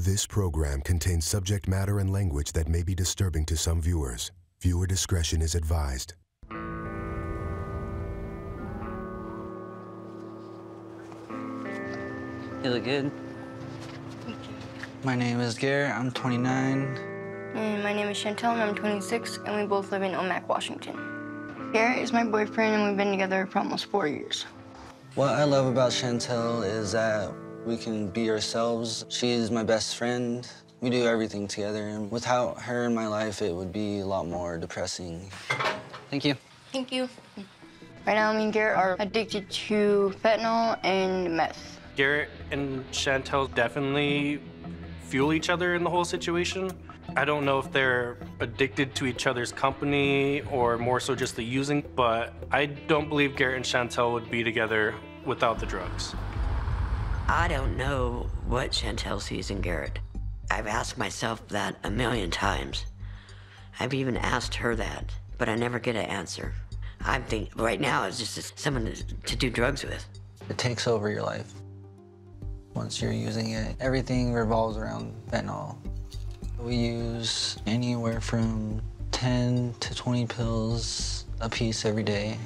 This program contains subject matter and language that may be disturbing to some viewers. Viewer discretion is advised. You look good. My name is Garrett. I'm 29. And my name is Shantell, and I'm 26, and we both live in Omak, Washington. Garrett is my boyfriend, and we've been together for almost four years. What I love about Shantell is that we can be ourselves. She is my best friend. We do everything together, and without her in my life, it would be a lot more depressing. Thank you. Thank you. Right now, me and Garrett are addicted to fentanyl and meth. Garrett and Shantell definitely fuel each other in the whole situation. I don't know if they're addicted to each other's company or more so just the using, but I don't believe Garrett and Shantell would be together without the drugs. I don't know what Shantell sees in Garrett. I've asked myself that a million times. I've even asked her that, but I never get an answer. I think right now it's just someone to, to do drugs with. It takes over your life. Once you're using it, everything revolves around fentanyl. We use anywhere from 10 to 20 pills a piece every day.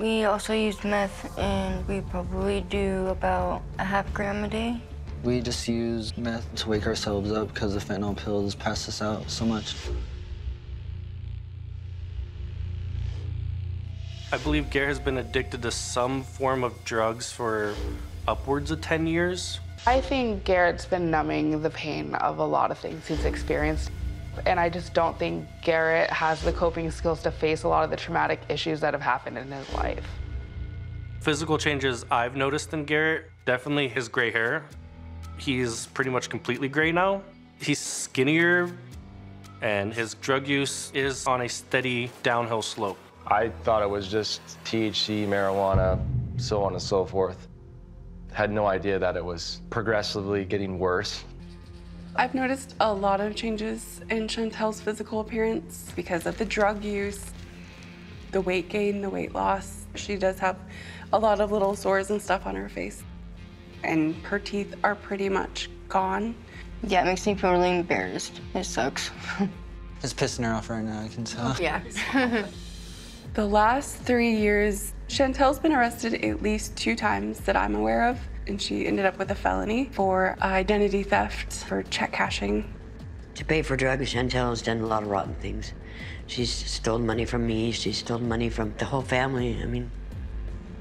We also use meth, and we probably do about a half gram a day. We just use meth to wake ourselves up because the fentanyl pills pass us out so much. I believe Garrett has been addicted to some form of drugs for upwards of 10 years. I think Garrett's been numbing the pain of a lot of things he's experienced. And I just don't think Garrett has the coping skills to face a lot of the traumatic issues that have happened in his life. Physical changes I've noticed in Garrett definitely his gray hair. He's pretty much completely gray now. He's skinnier, and his drug use is on a steady downhill slope. I thought it was just THC, marijuana, so on and so forth. Had no idea that it was progressively getting worse. I've noticed a lot of changes in Shantell's physical appearance because of the drug use, the weight gain, the weight loss. She does have a lot of little sores and stuff on her face. And her teeth are pretty much gone. Yeah, it makes me feel really embarrassed. It sucks. It's pissing her off right now, I can tell. yeah. The last three years, Shantell's been arrested at least two times that I'm aware of, and she ended up with a felony for identity theft, for check cashing. To pay for drugs, Shantell has done a lot of rotten things. She's stolen money from me, she's stolen money from the whole family. I mean,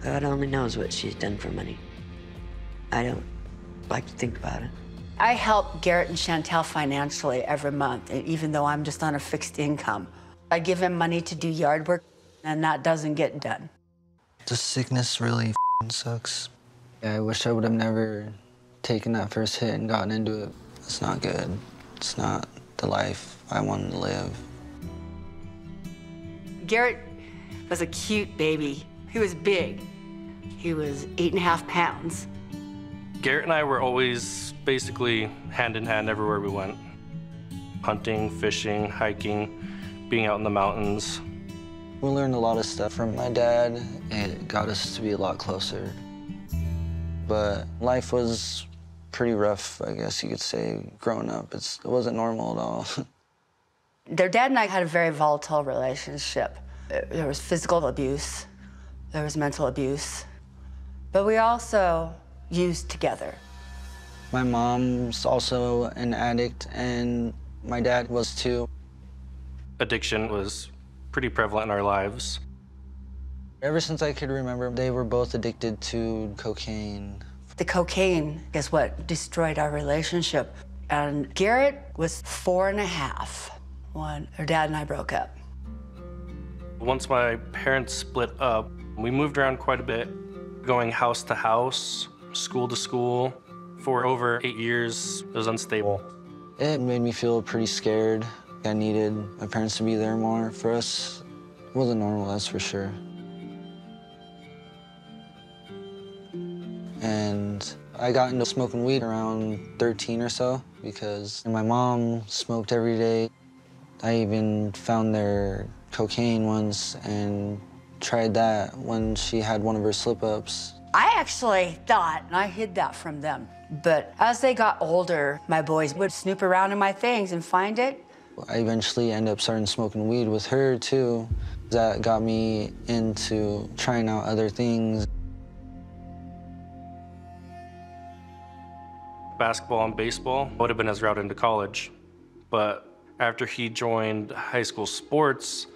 God only knows what she's done for money. I don't like to think about it. I help Garrett and Shantell financially every month, even though I'm just on a fixed income. I give him money to do yard work, and that doesn't get done. The sickness really f***ing sucks. I wish I would have never taken that first hit and gotten into it. It's not good. It's not the life I wanted to live. Garrett was a cute baby. He was big. He was eight and a half pounds. Garrett and I were always basically hand in hand everywhere we went. Hunting, fishing, hiking, being out in the mountains. We learned a lot of stuff from my dad. It got us to be a lot closer. But life was pretty rough, I guess you could say, growing up. It's, it wasn't normal at all. Their dad and I had a very volatile relationship. There was physical abuse, there was mental abuse, but we also used together. my mom's also an addict, and my dad was too. Addiction was pretty prevalent in our lives. Ever since I could remember, they were both addicted to cocaine. The cocaine is what destroyed our relationship. And Garrett was four and a half when her dad and I broke up. Once my parents split up, we moved around quite a bit, going house to house, school to school. For over eight years, it was unstable. It made me feel pretty scared. I needed my parents to be there more for us. It wasn't normal, that's for sure. And I got into smoking weed around 13 or so because my mom smoked every day. I even found their cocaine once and tried that when she had one of her slip-ups. I actually thought, and I hid that from them, but as they got older, my boys would snoop around in my things and find it. I eventually ended up starting smoking weed with her too. That got me into trying out other things. Basketball and baseball would have been his route into college. But after he joined high school sports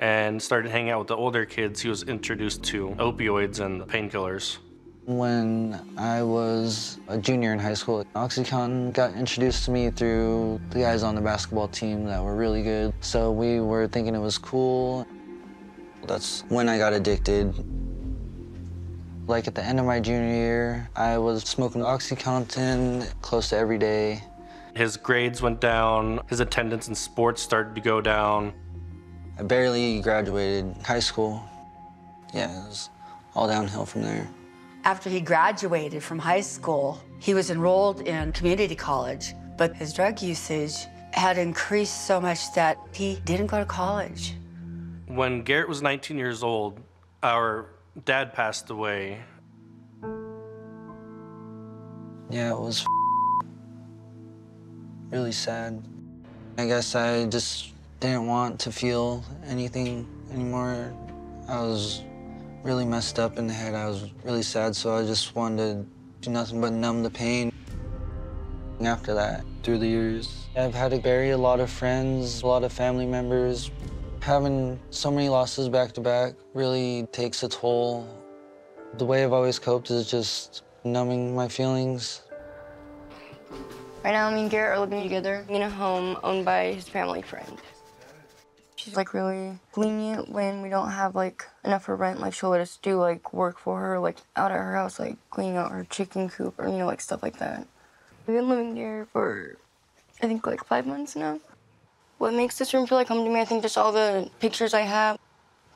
and started hanging out with the older kids, he was introduced to opioids and painkillers. When I was a junior in high school, Oxycontin got introduced to me through the guys on the basketball team that were really good. So we were thinking it was cool. That's when I got addicted. Like at the end of my junior year, I was smoking Oxycontin close to every day. His grades went down, his attendance in sports started to go down. I barely graduated high school. Yeah, it was all downhill from there. After he graduated from high school, he was enrolled in community college, but his drug usage had increased so much that he didn't go to college. When Garrett was 19 years old, our dad passed away. Yeah, it was really sad. I guess I just didn't want to feel anything anymore. I was really messed up in the head. I was really sad, so I just wanted to do nothing but numb the pain. After that, through the years, I've had to bury a lot of friends, a lot of family members. Having so many losses back to back really takes a toll. The way I've always coped is just numbing my feelings. Right now, me and Garrett are living together in a home owned by his family friend. She's like really lenient when we don't have like enough for rent. Like she'll let us do like work for her, like out at her house, like cleaning out her chicken coop or you know like stuff like that. We've been living there for I think like five months now. What makes this room feel like home to me, I think just all the pictures I have,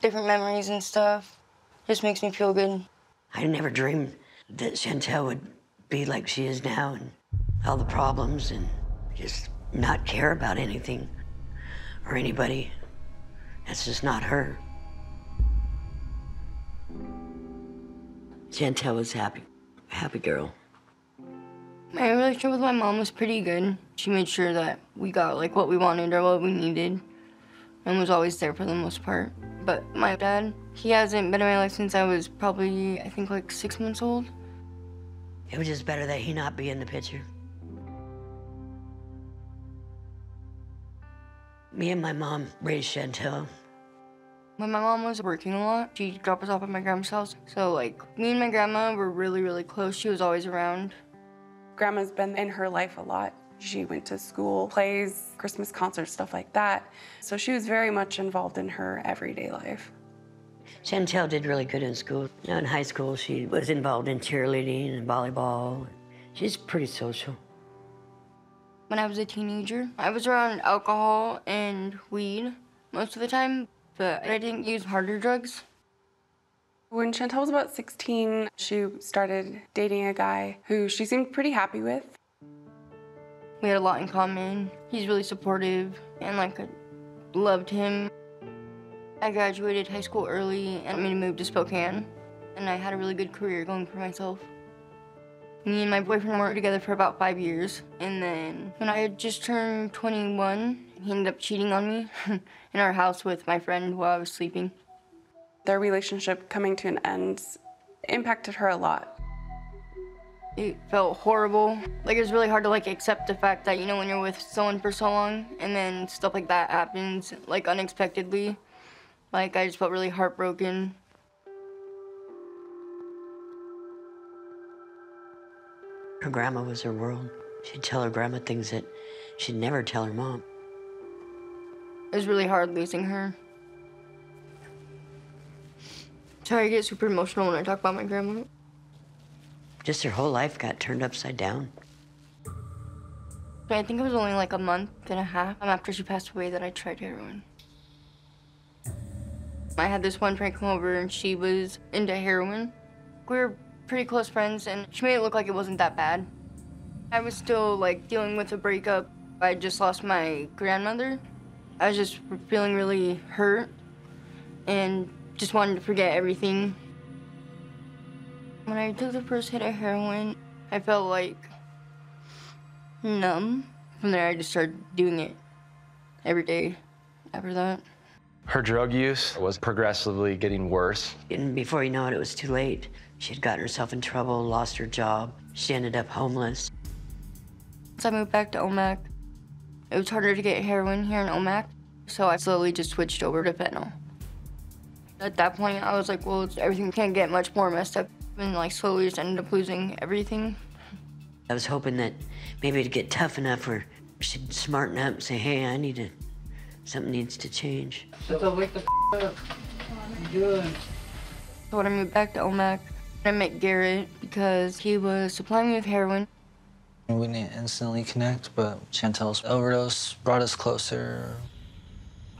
different memories and stuff, just makes me feel good. I never dreamed that Shantell would be like she is now and all the problems and just not care about anything or anybody. That's just not her. Shantell was happy, happy girl. My relationship with my mom was pretty good. She made sure that we got like what we wanted or what we needed and was always there for the most part. But my dad, he hasn't been in my life since I was probably, I think, like six months old. It was just better that he not be in the picture. Me and my mom raised Shantell. When my mom was working a lot, she'd drop us off at my grandma's house. So, like, me and my grandma were really, really close. She was always around. Grandma's been in her life a lot. She went to school, plays, Christmas concerts, stuff like that. So she was very much involved in her everyday life. Shantell did really good in school. You know, in high school, she was involved in cheerleading and volleyball. She's pretty social. When I was a teenager, I was around alcohol and weed most of the time, but I didn't use harder drugs. When Shantell was about 16, she started dating a guy who she seemed pretty happy with. We had a lot in common. He's really supportive, and like I loved him. I graduated high school early and made a move to Spokane, and I had a really good career going for myself. Me and my boyfriend were together for about five years, and then when I had just turned 21, he ended up cheating on me in our house with my friend while I was sleeping. Their relationship coming to an end impacted her a lot. It felt horrible. Like it was really hard to like accept the fact that you know when you're with someone for so long and then stuff like that happens like unexpectedly. Like I just felt really heartbroken. Her grandma was her world. She'd tell her grandma things that she'd never tell her mom. It was really hard losing her. Sorry, I get super emotional when I talk about my grandma. Just her whole life got turned upside down. I think it was only like a month and a half after she passed away that I tried heroin. I had this one friend come over and she was into heroin. We were pretty close friends and she made it look like it wasn't that bad. I was still like dealing with a breakup. I just lost my grandmother. I was just feeling really hurt and just wanted to forget everything. When I took the first hit of heroin, I felt like numb. From there, I just started doing it every day after that. Her drug use was progressively getting worse. And before you know it, it was too late. She had gotten herself in trouble, lost her job. She ended up homeless. Once I moved back to Omak, it was harder to get heroin here in Omak, so I slowly just switched over to fentanyl. At that point, I was like, well, everything can't get much more messed up, and like slowly just ended up losing everything. I was hoping that maybe it'd get tough enough where she'd smarten up and say, hey, I need to, something needs to change. Shut the So when I moved back to Omak, I met Garrett because he was supplying me with heroin. We didn't instantly connect, but Shantell's overdose brought us closer.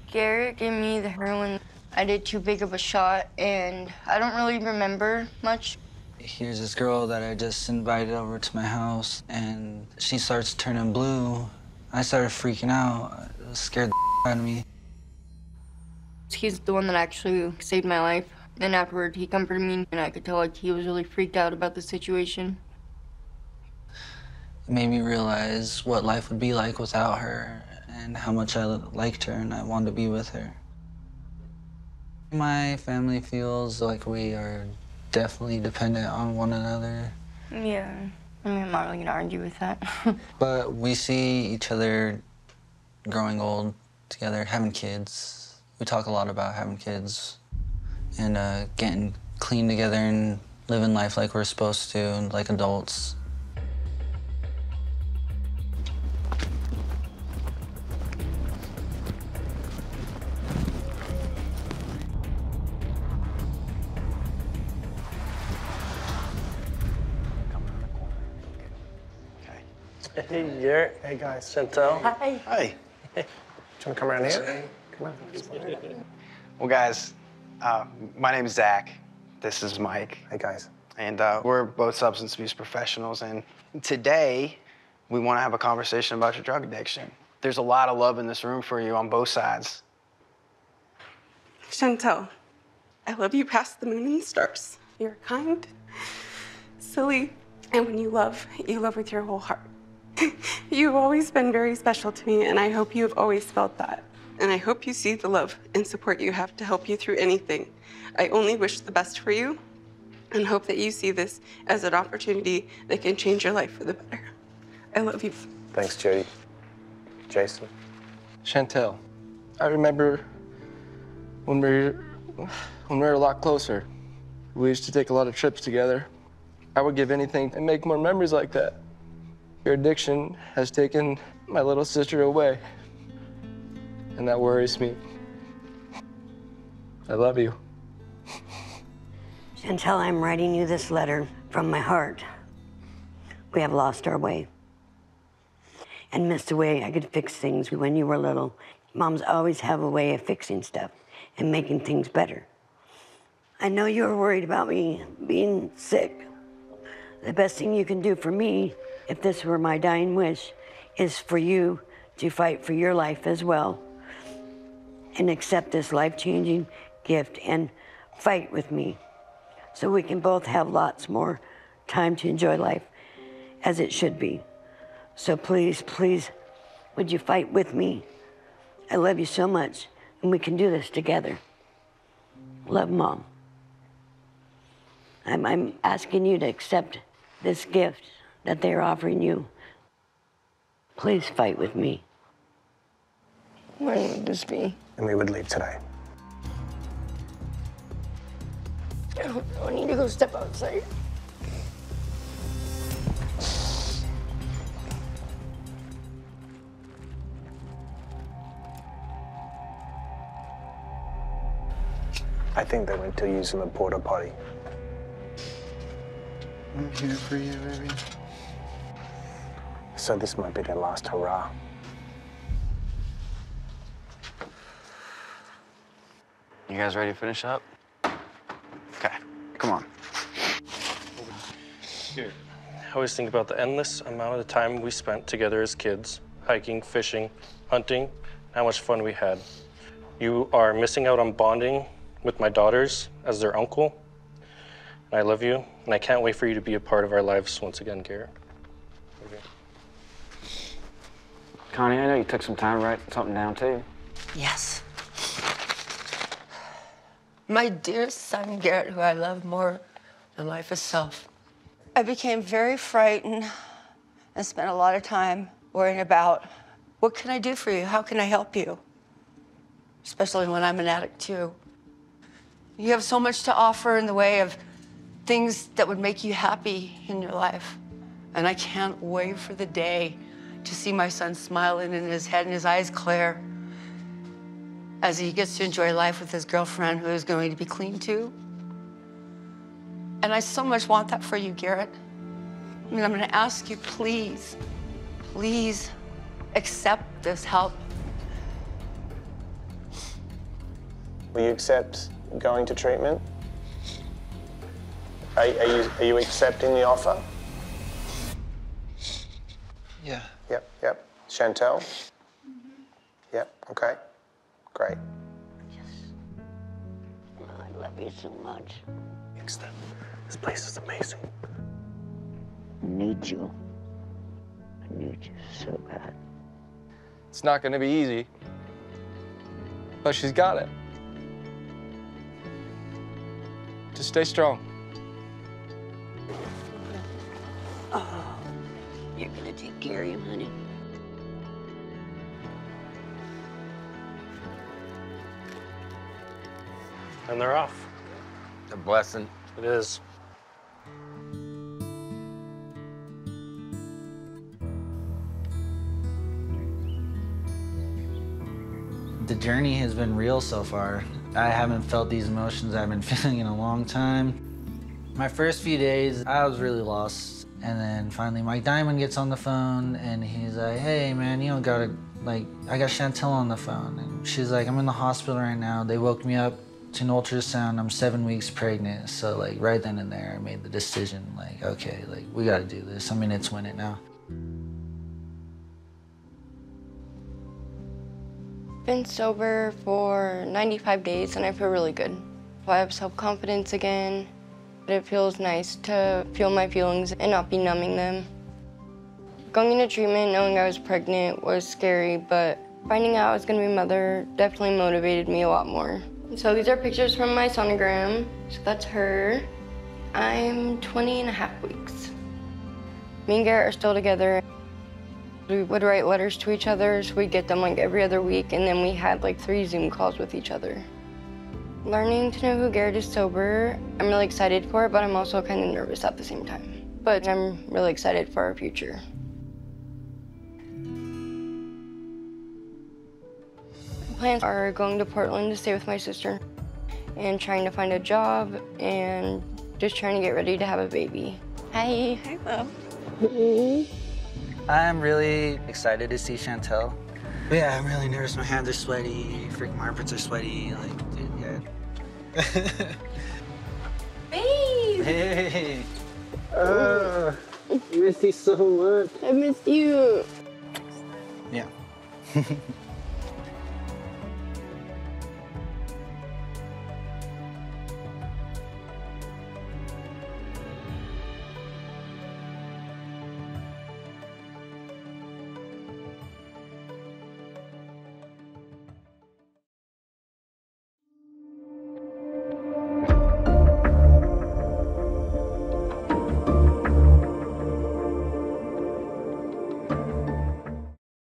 Garrett gave me the heroin. I did too big of a shot, and I don't really remember much. Here's this girl that I just invited over to my house, and she starts turning blue. I started freaking out. It scared the out of me. He's the one that actually saved my life. And afterward, he comforted me, and I could tell like he was really freaked out about the situation. It made me realize what life would be like without her, and how much I liked her, and I wanted to be with her. My family feels like we are definitely dependent on one another. Yeah. I mean, I'm not really gonna argue with that. But we see each other growing old together, having kids. We talk a lot about having kids and uh, getting clean together and living life like we're supposed to like adults. Hey, Garrett. Hey, guys. Shantell. Hi. Hi. Do you want to come around here? Come on. Well, guys, uh, my name is Zach. This is Mike. Hey, guys. And uh, we're both substance abuse professionals. And today, we want to have a conversation about your drug addiction. There's a lot of love in this room for you on both sides. Shantell, I love you past the moon and the stars. You're kind, silly, and when you love, you love with your whole heart. You've always been very special to me, and I hope you have always felt that. And I hope you see the love and support you have to help you through anything. I only wish the best for you and hope that you see this as an opportunity that can change your life for the better. I love you. Thanks, Jody. Jason. Shantell, I remember when we were, when we were a lot closer. We used to take a lot of trips together. I would give anything and make more memories like that. Your addiction has taken my little sister away, and that worries me. I love you. Shantell, I'm writing you this letter from my heart. We have lost our way and missed a way I could fix things when you were little. Moms always have a way of fixing stuff and making things better. I know you were worried about me being sick. The best thing you can do for me, if this were my dying wish, is for you to fight for your life as well and accept this life changing gift and fight with me so we can both have lots more time to enjoy life as it should be. So please, please, would you fight with me? I love you so much, and we can do this together. Love, Mom. I'm, I'm asking you to accept this gift that they're offering you. Please fight with me. When would this be? And we would leave today. I don't know. I need to go step outside. I think they went to use using the porta potty. I'm here for you, baby. So this might be their last hurrah. You guys ready to finish up? Okay, come on. Here. I always think about the endless amount of the time we spent together as kids, hiking, fishing, hunting, how much fun we had. You are missing out on bonding with my daughters as their uncle. I love you, and I can't wait for you to be a part of our lives once again, Garrett. Connie, I know you took some time to write something down too. Yes. My dear son, Garrett, who I love more than life itself. I became very frightened and spent a lot of time worrying about what can I do for you? How can I help you? Especially when I'm an addict, too. You have so much to offer in the way of things that would make you happy in your life. And I can't wait for the day to see my son smiling and his head and his eyes clear as he gets to enjoy life with his girlfriend who is going to be clean too. And I so much want that for you, Garrett. I mean, I'm going to ask you, please, please accept this help. Will you accept going to treatment? Are, are, you, are you accepting the offer? Yeah. Yep, yep. Shantell? Yep, okay. Great. I love you so much. Kingston, this place is amazing. I need you. I need you so bad. It's not gonna be easy, but she's got it. Just stay strong. Oh, you're gonna take care of him, honey. And they're off. A blessing. It is. The journey has been real so far. I haven't felt these emotions I've been feeling in a long time. My first few days, I was really lost. And then finally, Mike Diamond gets on the phone and he's like, hey, man, you don't gotta, like, I got Shantell on the phone. And she's like, I'm in the hospital right now. They woke me up to an ultrasound. I'm seven weeks pregnant. So, like, right then and there, I made the decision, like, okay, like, we gotta do this. I mean, it's win it now. Been sober for 95 days and I feel really good. I have self-confidence again. It feels nice to feel my feelings and not be numbing them. Going into treatment knowing I was pregnant was scary, but finding out I was gonna be a mother definitely motivated me a lot more. So these are pictures from my sonogram. So that's her. I'm 20 and a half weeks. Me and Garrett are still together. We would write letters to each other, so we'd get them like every other week, and then we had like three Zoom calls with each other. Learning to know who Garrett is sober, I'm really excited for it, but I'm also kind of nervous at the same time. But I'm really excited for our future. Plans are going to Portland to stay with my sister and trying to find a job and just trying to get ready to have a baby. Hi. Hi, love. I'm really excited to see Shantell. But yeah, I'm really nervous. My hands are sweaty. Freaking my armpits are sweaty. Like, dude, yeah. Babe! Hey. Uh, I miss you so much. I missed you. Yeah.